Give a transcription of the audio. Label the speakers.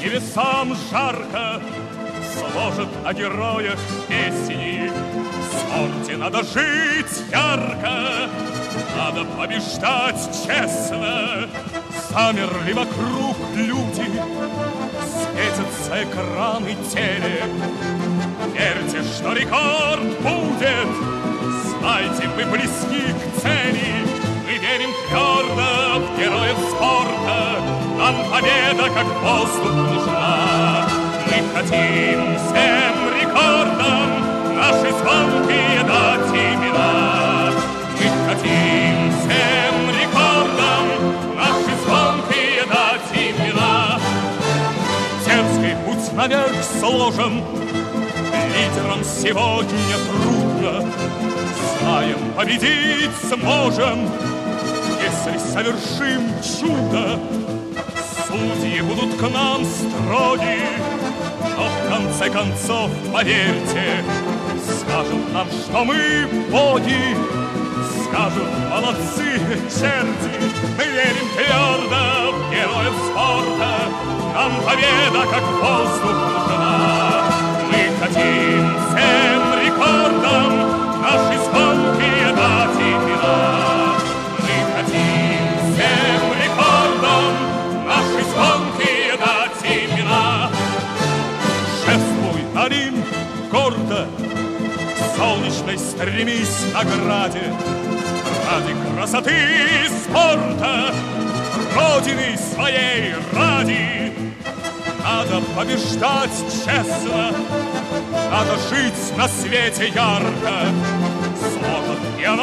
Speaker 1: небесам жарко Сложат о героях песни. В спорте надо жить ярко Надо побеждать честно. Замерли вокруг люди Светятся экраны телек Верьте, что рекорд будет Знайте, мы близки к цели. Мы верим твердо в героев спорта Нам победа как воздух нужна Мы хотим всем рекордам Наши звонкие дать имена. Мы хотим всем рекордам Наши звонкие дать имена. Дерзкий путь наверх сложен Лидерам сегодня трудно. Знаем, победить сможем Если совершим чудо Судьи будут к нам строги. Но в конце концов, поверьте Скажут нам, что мы боги. Скажут, молодцы, черти. Мы верим твердо в героев спорта. Нам победа, как воздух, нужна Олимп, гордо солнечной стремись награде Ради красоты и спорта Родины своей ради Надо побеждать честно Надо жить на свете ярко. Сложат и о